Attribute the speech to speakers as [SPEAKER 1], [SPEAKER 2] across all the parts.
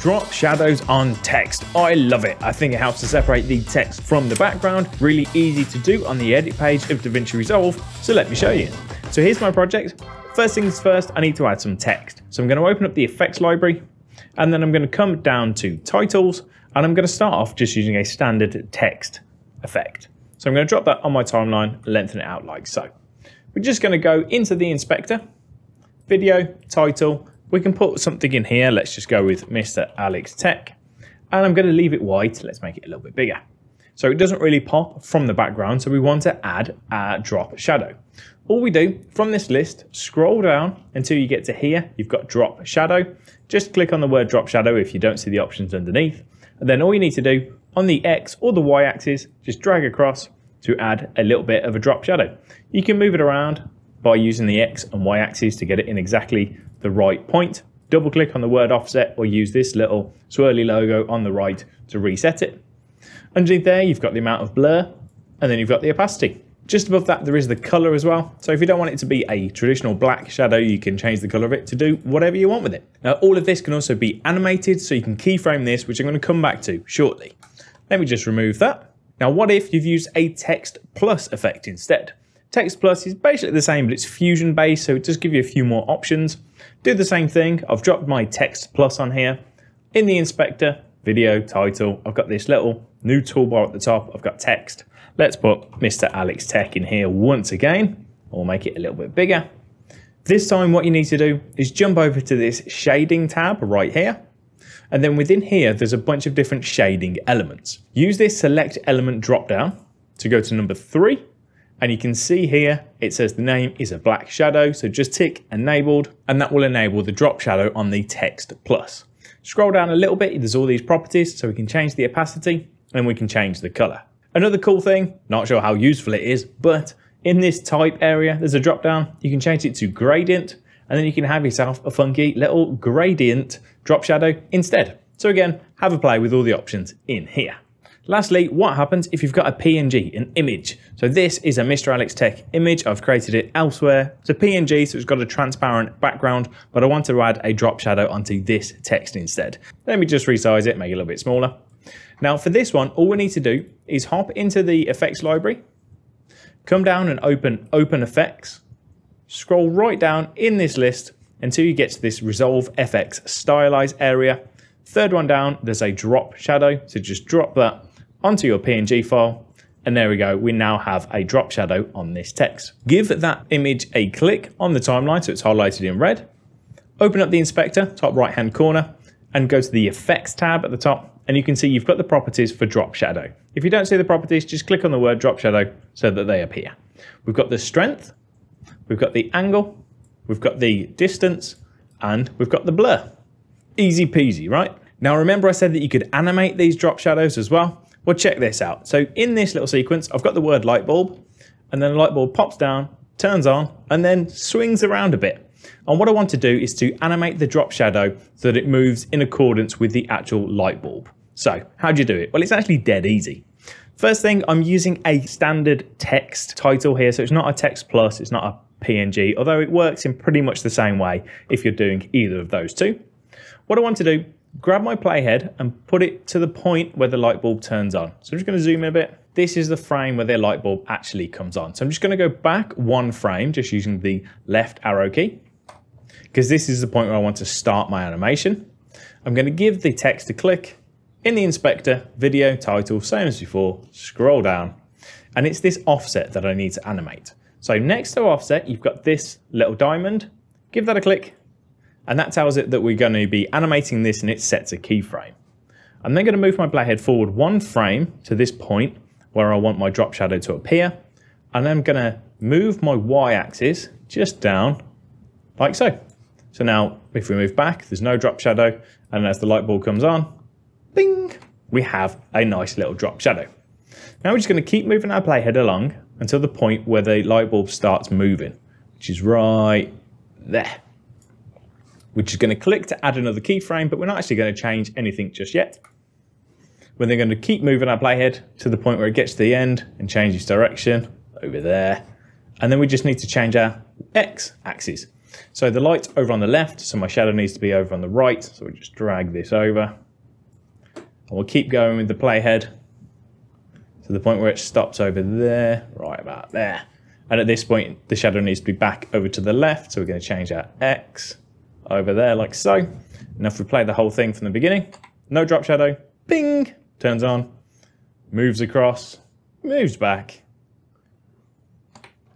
[SPEAKER 1] drop shadows on text. I love it. I think it helps to separate the text from the background. Really easy to do on the edit page of DaVinci Resolve. So let me show you. So here's my project. First things first, I need to add some text. So I'm going to open up the effects library and then I'm going to come down to titles and I'm going to start off just using a standard text effect. So I'm going to drop that on my timeline, lengthen it out like so. We're just going to go into the inspector, video, title. We can put something in here. Let's just go with Mr. Alex Tech. And I'm going to leave it white. Let's make it a little bit bigger. So it doesn't really pop from the background. So we want to add a drop shadow. All we do from this list, scroll down until you get to here. You've got drop shadow. Just click on the word drop shadow if you don't see the options underneath. And then all you need to do on the X or the Y axis, just drag across to add a little bit of a drop shadow. You can move it around by using the X and Y axes to get it in exactly the right point. Double click on the word offset or use this little swirly logo on the right to reset it. Underneath there, you've got the amount of blur and then you've got the opacity. Just above that, there is the color as well. So if you don't want it to be a traditional black shadow, you can change the color of it to do whatever you want with it. Now, all of this can also be animated, so you can keyframe this, which I'm gonna come back to shortly. Let me just remove that. Now, what if you've used a text plus effect instead? Text Plus is basically the same, but it's fusion based, so it does give you a few more options. Do the same thing. I've dropped my Text Plus on here. In the inspector, video, title, I've got this little new toolbar at the top. I've got text. Let's put Mr. Alex Tech in here once again, or make it a little bit bigger. This time what you need to do is jump over to this shading tab right here. And then within here, there's a bunch of different shading elements. Use this select element drop down to go to number three and you can see here, it says the name is a black shadow. So just tick enabled and that will enable the drop shadow on the text plus. Scroll down a little bit, there's all these properties. So we can change the opacity and we can change the color. Another cool thing, not sure how useful it is, but in this type area, there's a drop down. You can change it to gradient and then you can have yourself a funky little gradient drop shadow instead. So again, have a play with all the options in here. Lastly, what happens if you've got a PNG, an image? So this is a Mr. Alex Tech image. I've created it elsewhere. It's a PNG, so it's got a transparent background, but I want to add a drop shadow onto this text instead. Let me just resize it, make it a little bit smaller. Now for this one, all we need to do is hop into the effects library, come down and open OpenFX, scroll right down in this list until you get to this Resolve FX Stylize area. Third one down, there's a drop shadow, so just drop that onto your PNG file. And there we go, we now have a drop shadow on this text. Give that image a click on the timeline so it's highlighted in red. Open up the inspector, top right hand corner, and go to the effects tab at the top. And you can see you've got the properties for drop shadow. If you don't see the properties, just click on the word drop shadow so that they appear. We've got the strength, we've got the angle, we've got the distance, and we've got the blur. Easy peasy, right? Now remember I said that you could animate these drop shadows as well. Well, check this out. So in this little sequence, I've got the word light bulb, and then the light bulb pops down, turns on, and then swings around a bit. And what I want to do is to animate the drop shadow so that it moves in accordance with the actual light bulb. So how do you do it? Well, it's actually dead easy. First thing, I'm using a standard text title here. So it's not a text plus, it's not a PNG, although it works in pretty much the same way if you're doing either of those two. What I want to do grab my playhead and put it to the point where the light bulb turns on. So I'm just going to zoom in a bit. This is the frame where the light bulb actually comes on. So I'm just going to go back one frame, just using the left arrow key, because this is the point where I want to start my animation. I'm going to give the text a click in the inspector, video, title, same as before, scroll down, and it's this offset that I need to animate. So next to offset, you've got this little diamond, give that a click, and that tells it that we're going to be animating this and it sets a keyframe. I'm then going to move my playhead forward one frame to this point where I want my drop shadow to appear. And I'm going to move my y-axis just down like so. So now if we move back, there's no drop shadow. And as the light bulb comes on, bing, we have a nice little drop shadow. Now we're just going to keep moving our playhead along until the point where the light bulb starts moving, which is right there which is going to click to add another keyframe, but we're not actually going to change anything just yet. We're then going to keep moving our playhead to the point where it gets to the end and changes direction over there. And then we just need to change our X axis. So the light's over on the left, so my shadow needs to be over on the right. So we just drag this over. And we'll keep going with the playhead to the point where it stops over there, right about there. And at this point, the shadow needs to be back over to the left. So we're going to change our X over there like so. And if we play the whole thing from the beginning, no drop shadow, bing, turns on, moves across, moves back.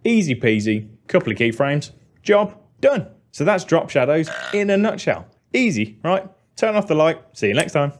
[SPEAKER 1] Easy peasy, couple of keyframes, job done. So that's drop shadows in a nutshell. Easy, right? Turn off the light, see you next time.